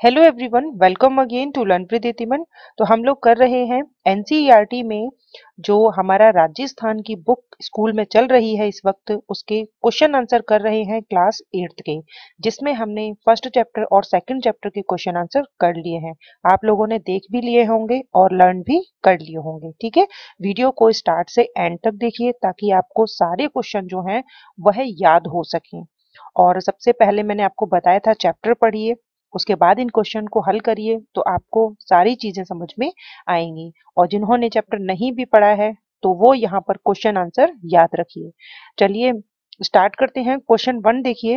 Hello everyone welcome again to learn प्रीतिमन तो हम लोग कर रहे हैं एनसीईआरटी में जो हमारा राजस्थान की बुक स्कूल में चल रही है इस वक्त, उसके क्वेश्चन आंसर कर रहे हैं क्लास एट्थ के, जिसमें हमने फ़र्स्ट चैप्टर और सेकंड चैप्टर के क्वेश्चन आंसर कर लिए हैं। आप लोगों ने देख भी लिए होंगे और लर्न भी कर लिए होंगे, ठीक है? वीडियो को स्टार्ट से एंड तक देखिए, ताकि आपको सारे क्वेश्चन जो हैं, वह याद हो सकें। और सबसे पहले मैंने आपको बताया था चैप्टर पढ़िए। उसके बाद इन क्वेश्चन को हल करिए तो आपको सारी चीज़ें समझ में आएँगी। और जिन्होंने चैप्टर नहीं भी पढ़ा है तो वो यहाँ पर क्वेश्चन आंसर याद रखिए। चलिए स्टार्ट करते हैं। क्वेश्चन वन देखिए,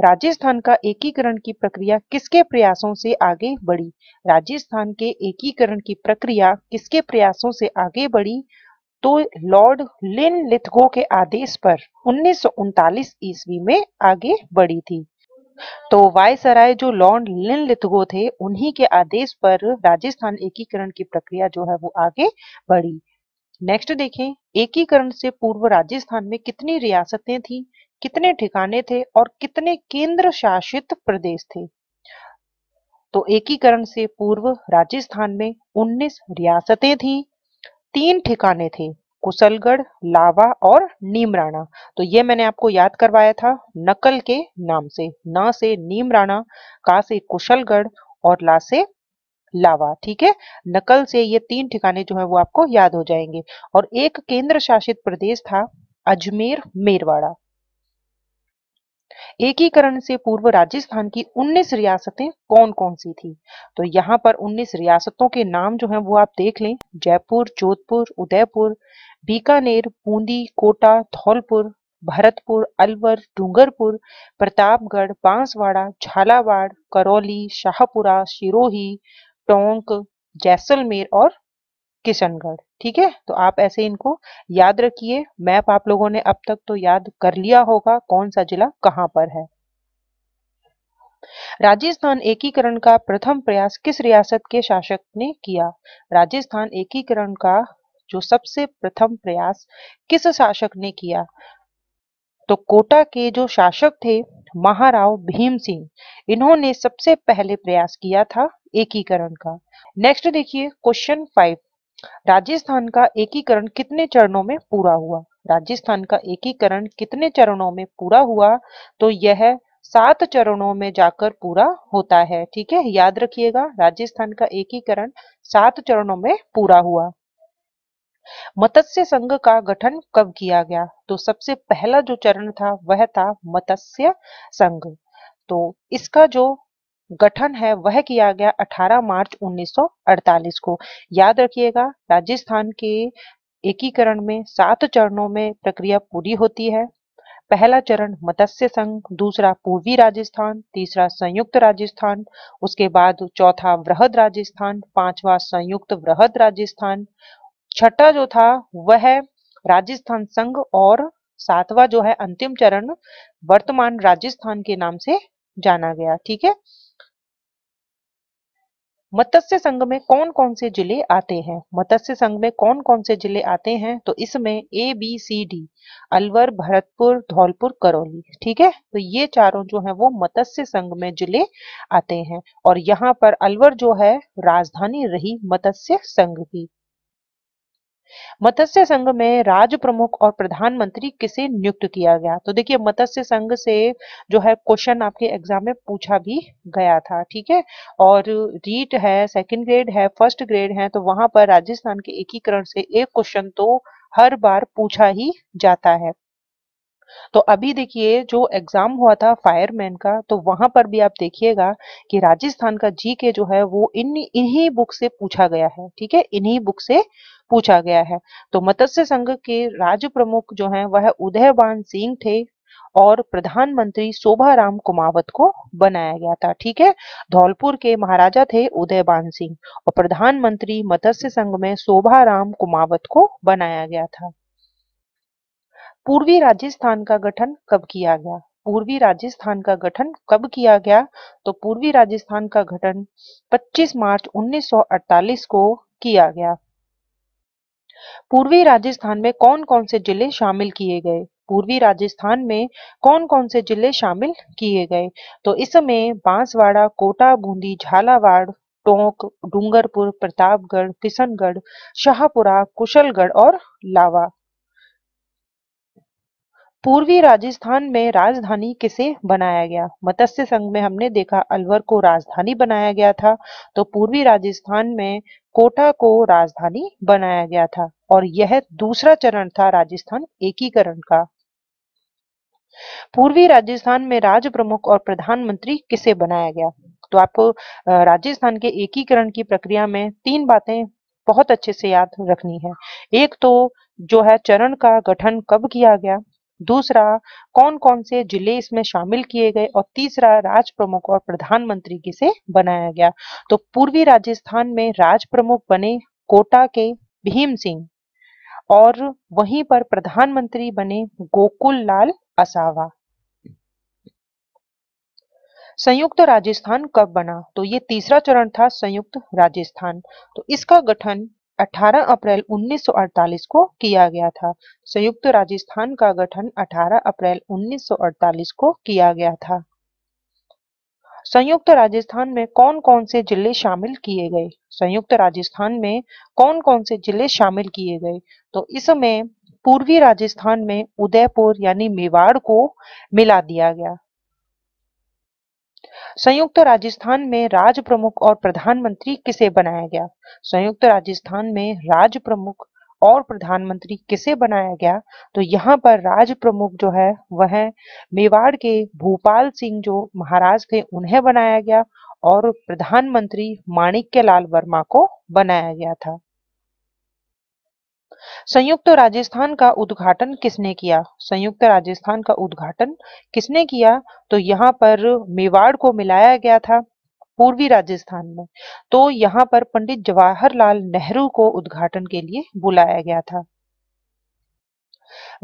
राजस्थान का एकीकरण की प्रक्रिया किसके प्रयासों से आगे बढ़ी? राजस्थान के एकीकरण की प्रक्रिया किसके प्रयासों से आगे बढ़ी? तो लॉर्ड लिन लिथगो के आदेश पर उन्नीस सौ उनतालीस ईस्वी में आगे बढ़ी थी। तो वायसराय जो लॉर्ड लिथगो थे, उन्हीं के आदेश पर राजस्थान एकीकरण की प्रक्रिया जो है वो आगे बढ़ी। नेक्स्ट देखें, एकीकरण से पूर्व राजस्थान में कितनी रियासतें थी, कितने ठिकाने थे और कितने केंद्र शासित प्रदेश थे? तो एकीकरण से पूर्व राजस्थान में 19 रियासतें थी, तीन ठिकाने थे। कुशलगढ़ लावा और नीमराणा। तो ये मैंने आपको याद करवाया था नकल के नाम से। न से नीमराणा, का से कुशलगढ़ और ला से लावा, ठीक है? नकल से ये तीन ठिकाने जो है वो आपको याद हो जाएँगे। और एक केंद्र शासित प्रदेश था अजमेर, मेरवाड़ा। एकीकरण से पूर्व राजस्थान की 19 रियासतें कौन कौन सी थी? तो यहाँ पर 19 रियासतों के नाम जो हैं, वो आप देख लें। जयपुर, जोधपुर, उदयपुर, बीकानेर, बूंदी, कोटा, धौलपुर, भरतपुर, अलवर, डूंगरपुर, प्रतापगढ़, बांसवाड़ा, झालावाड़, करौली, शाहपुरा, सिरोही, टोंक, जैसलमेर और किशनगढ़, ठीक है? तो आप ऐसे इनको याद रखिए। मैप आप लोगों ने अब तक तो याद कर लिया होगा कौन सा जिला कहाँ पर है। राजस्थान एकीकरण का प्रथम प्रयास किस रियासत के शासक ने किया? राजस्थान एकीकरण का जो सबसे प्रथम प्रयास किस शासक ने किया? तो कोटा के जो शासक थे महाराव भीम सिंह, इन्होंने सबसे पहले प्रयास किया था एकीकरण का। नेक्स्ट देखिए क्वेश्चन फाइव राजस्थान का एकीकरण कितने चरणों में पूरा हुआ? राजस्थान का एकीकरण कितने चरणों में पूरा हुआ? तो यह सात चरणों में जाकर पूरा होता है, ठीक है? याद रखिएगा, राजस्थान का एकीकरण सात चरणों में पूरा हुआ। मत्स्य संघ का गठन कब किया गया? तो सबसे पहला जो चरण था, वह था मत्स्य संघ। तो इसका जो गठन है, वह किया गया 18 मार्च 1948 को। याद रखिएगा, राजस्थान के एकीकरण में सात चरणों में प्रक्रिया पूरी होती है। पहला चरण मत्स्य संघ, दूसरा पूर्वी राजस्थान, तीसरा संयुक्त राजस्थान, उसके बाद चौथा वृहद राजस्थान, पांचवा संयुक्त वृहद राजस्थान। छठा जो था, वह राजस्थान संघ और सातवां जो है, अंतिम चरण वर्तमान राजस्थान के नाम से जाना गया, ठीक है? मत्स्य संघ में कौन कौन से ज़िले आते हैं? मत्स्य संघ में कौन कौन से ज़िले आते हैं? तो इसमें A B C D Alwar, Bharatpur, Dholpur, Karauli. ठीक है? तो ये चारों जो है वो मत्स्य संघ में ज़िले आते हैं। और यहाँ पर अलवर जो है, राजधानी रही मत्स्य संघ की। मत्स्य संघ में राज प्रमुख और प्रधानमंत्री किसे नियुक्त किया गया? तो देखिए, मत्स्य संघ से जो है क्वेश्चन आपके एग्ज़ाम में पूछा भी गया था, ठीक है? और रीट है सेकंड ग्रेड है फ़र्स्ट ग्रेड है तो वहाँ पर राजस्थान के एकीकरण से एक क्वेश्चन तो हर बार पूछा ही जाता है। तो अभी देखिए, जो एग्ज़ाम हुआ था फायरमैन का तो वहाँ पर भी आप देखिएगा कि राजस्थान का जी के जो है वो इन, इन्हीं बुक से पूछा गया है, ठीक है? इन्हीं बुक से पूछा गया है। तो मत्स्य संघ के राज्य प्रमुख जो है, वह उदयबान सिंह थे और प्रधानमंत्री शोभाराम कुमावत को बनाया गया था, ठीक है? धौलपुर के महाराजा थे उदयबान सिंह और प्रधानमंत्री मत्स्य संघ में शोभाराम कुमावत को बनाया गया था। पूर्वी राजस्थान का गठन कब किया गया? पूर्वी राजस्थान का गठन कब किया गया? तो पूर्वी राजस्थान का गठन 25 मार्च 1948 को किया गया। पूर्वी राजस्थान में कौन कौन से ज़िले शामिल किए गए? पूर्वी राजस्थान में कौन कौन से ज़िले शामिल किए गए? तो इसमें बांसवाड़ा, कोटा, बूंदी, झालावाड़, टोंक, डूंगरपुर, प्रतापगढ़, किशनगढ़, शाहपुरा, कुशलगढ़ और लावा। पूर्वी राजस्थान में राजधानी किसे बनाया गया? मत्स्य संघ में हमने देखा अलवर को राजधानी बनाया गया था। तो पूर्वी राजस्थान में कोटा को राजधानी बनाया गया था और यह दूसरा चरण था राजस्थान एकीकरण का। पूर्वी राजस्थान में राज प्रमुख और प्रधानमंत्री किसे बनाया गया? तो आपको राजस्थान के एकीकरण की प्रक्रिया में तीन बातें बहुत अच्छे से याद रखनी है। एक तो जो है चरण का गठन कब किया गया? दूसरा कौन कौन से ज़िले इसमें शामिल किए गए? और तीसरा, राज प्रमुख और प्रधानमंत्री किसे बनाया गया? तो पूर्वी राजस्थान में राज प्रमुख बने कोटा के भीम सिंह और वहीं पर प्रधानमंत्री बने गोकुल लाल असावा। संयुक्त राजस्थान कब बना? तो ये तीसरा चरण था संयुक्त राजस्थान। तो इसका गठन 18 अप्रैल 1948 को किया गया था। संयुक्त राजस्थान का गठन 18 अप्रैल 1948 को किया गया था। संयुक्त राजस्थान में कौन कौन से ज़िले शामिल किए गए? संयुक्त राजस्थान में कौन कौन से ज़िले शामिल किए गए? तो इसमें पूर्वी राजस्थान में उदयपुर यानी मेवाड़ को मिला दिया गया। संयुक्त तो राजस्थान में राज प्रमुख और प्रधानमंत्री किसे बनाया गया? संयुक्त तो राजस्थान में राज प्रमुख और प्रधानमंत्री किसे बनाया गया? तो यहाँ पर राज प्रमुख जो है, वह मेवाड़ के भूपाल सिंह जो महाराज थे, उन्हें बनाया गया और प्रधानमंत्री माणिक्य लाल वर्मा को बनाया गया था। संयुक्त राजस्थान का उद्घाटन किसने किया? संयुक्त राजस्थान का उद्घाटन किसने किया? तो यहाँ पर मेवाड़ को मिलाया गया था पूर्वी राजस्थान में। तो यहाँ पर पंडित जवाहरलाल नेहरू को उद्घाटन के लिए बुलाया गया था।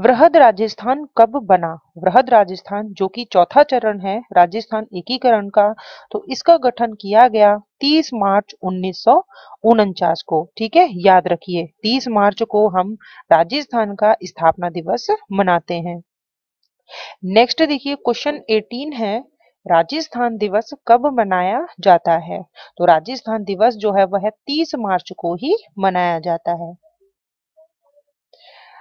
वृहद राजस्थान कब बना? वृहद राजस्थान जो कि चौथा चरण है, राजस्थान एकीकरण का तो इसका गठन किया गया 30 मार्च उन्नीस सौ उनचास को। ठीक है, याद रखिए 30 मार्च को हम राजस्थान का स्थापना दिवस मनाते हैं। नेक्स्ट देखिए क्वेश्चन 18 है, राजस्थान दिवस कब मनाया जाता है? तो राजस्थान दिवस जो है, वह 30 मार्च को ही मनाया जाता है।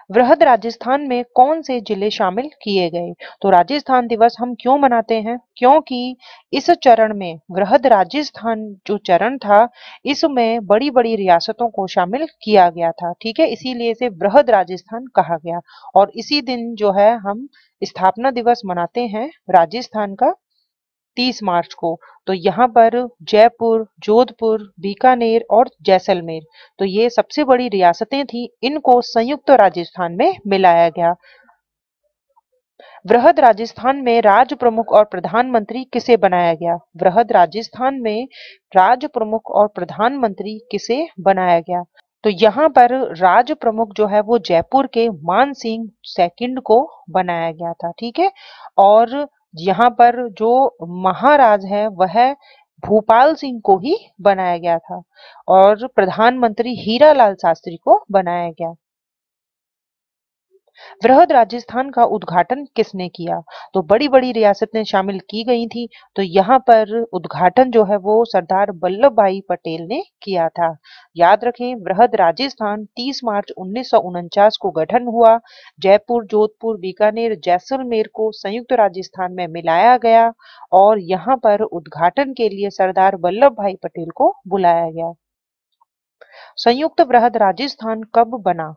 वृहद राजस्थान में कौन से ज़िले शामिल किए गए? तो राजस्थान दिवस हम क्यों मनाते हैं? क्योंकि इस चरण में वृहद राजस्थान जो चरण था, इसमें बड़ी बड़ी रियासतों को शामिल किया गया था। ठीक है? इसीलिए इसे वृहद राजस्थान कहा गया। और इसी दिन जो है हम स्थापना दिवस मनाते हैं राजस्थान का 30 मार्च को। तो यहाँ पर जयपुर, जोधपुर, बीकानेर और जैसलमेर। तो ये सबसे बड़ी रियासतें थी, इनको संयुक्त राजस्थान में मिलाया गया। वृहद राजस्थान में राज प्रमुख और प्रधानमंत्री किसे बनाया गया? वृहद राजस्थान में राज प्रमुख और प्रधानमंत्री किसे बनाया गया? तो यहाँ पर राज प्रमुख जो है वो जयपुर के मान सिंह सेकंड को बनाया गया था, ठीक है? और यहाँ पर जो महाराज है, वह भूपाल सिंह को ही बनाया गया था और प्रधानमंत्री हीरालाल शास्त्री को बनाया गया। वृहद राजस्थान का उद्घाटन किसने किया? तो बड़ी बड़ी रियासतें शामिल की गई थी तो यहाँ पर उद्घाटन जो है वो सरदार वल्लभ भाई पटेल ने किया था। याद रखें, वृहद राजस्थान 30 मार्च उन्नीस सौ उनचास को गठन हुआ। जयपुर, जोधपुर, बीकानेर, जैसलमेर को संयुक्त राजस्थान में मिलाया गया और यहाँ पर उद्घाटन के लिए सरदार वल्लभ भाई पटेल को बुलाया गया। संयुक्त वृहद राजस्थान कब बना?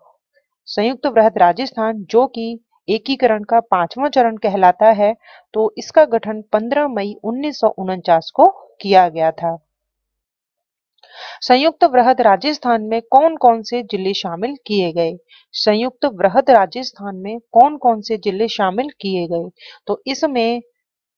संयुक्त वृहद राजस्थान, जो कि एकीकरण का पांचवा चरण कहलाता है तो इसका गठन 15 मई उन्नीस सौ उनचास को किया गया था। संयुक्त वृहद राजस्थान में कौन कौन से ज़िले शामिल किए गए? संयुक्त वृहद राजस्थान में कौन कौन से ज़िले शामिल किए गए? तो इसमें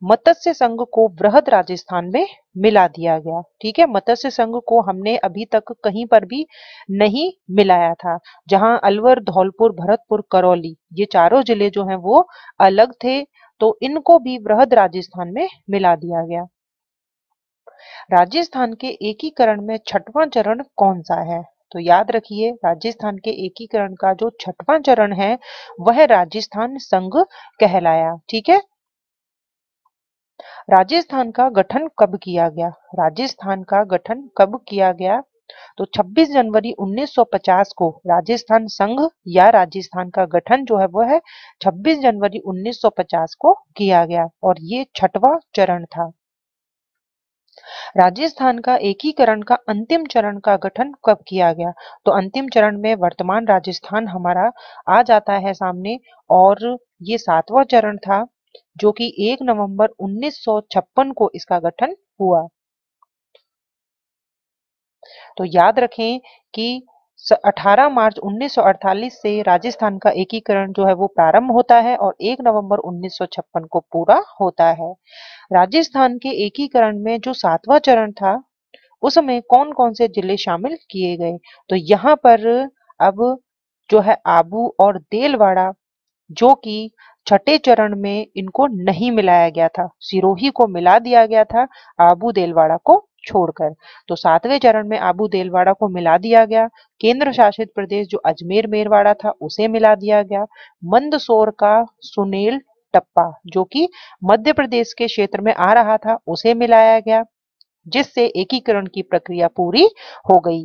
मत्स्य संघ को वृहद राजस्थान में मिला दिया गया। ठीक है, मत्स्य संघ को हमने अभी तक कहीं पर भी नहीं मिलाया था, जहाँ अलवर, धौलपुर, भरतपुर, करौली, ये चारों ज़िले जो हैं वो अलग थे तो इनको भी वृहद राजस्थान में मिला दिया गया। राजस्थान के एकीकरण में छठवां चरण कौन सा है? तो याद रखिए, राजस्थान के एकीकरण का जो छठवां चरण है, वह राजस्थान संघ कहलाया। ठीक है राजस्थान का गठन कब किया गया? राजस्थान का गठन कब किया गया? तो 26 जनवरी 1950 को राजस्थान संघ या राजस्थान का गठन जो है वो है 26 जनवरी 1950 को किया गया और ये छठवा चरण था। राजस्थान का एकीकरण का अंतिम चरण का गठन कब किया गया? तो अंतिम चरण में वर्तमान राजस्थान हमारा आ जाता है सामने और ये सातवां चरण था। जो कि 1 नवंबर 1956 को इसका गठन हुआ। तो याद रखें कि 18 मार्च 1948 से राजस्थान का एकीकरण जो है वो प्रारंभ होता है और 1 नवंबर 1956 को पूरा होता है। राजस्थान के एकीकरण में जो सातवां चरण था उसमें कौन कौन से ज़िले शामिल किए गए? तो यहाँ पर अब जो है आबू और देलवाड़ा, जो कि छठे चरण में इनको नहीं मिलाया गया था। सिरोही को मिला दिया गया था आबू देलवाड़ा को छोड़कर। तो सातवें चरण में आबू देलवाड़ा को मिला दिया गया। केंद्र शासित प्रदेश जो अजमेर मेरवाड़ा था, उसे मिला दिया गया। मंदसौर का सुनेल टप्पा, जो कि मध्य प्रदेश के क्षेत्र में आ रहा था, उसे मिलाया गया, जिससे एकीकरण की प्रक्रिया पूरी हो गई।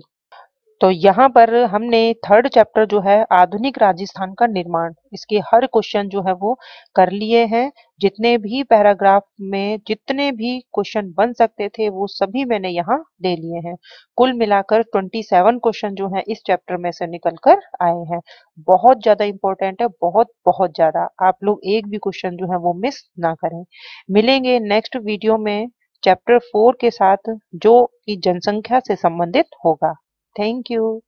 तो यहाँ पर हमने थर्ड चैप्टर जो है, आधुनिक राजस्थान का निर्माण, इसके हर क्वेश्चन जो है वो कर लिए हैं। जितने भी पैराग्राफ में, जितने भी क्वेश्चन बन सकते थे, वो सभी मैंने यहाँ ले लिए हैं। कुल मिलाकर 27 क्वेश्चन जो है, इस चैप्टर में से निकल कर आए हैं। बहुत ज़्यादा इंपॉर्टेंट है, बहुत बहुत ज़्यादा। आप लोग एक भी क्वेश्चन जो है वो मिस ना करें। मिलेंगे नेक्स्ट वीडियो में चैप्टर फोर के साथ, जो कि जनसंख्या से संबंधित होगा। Thank you.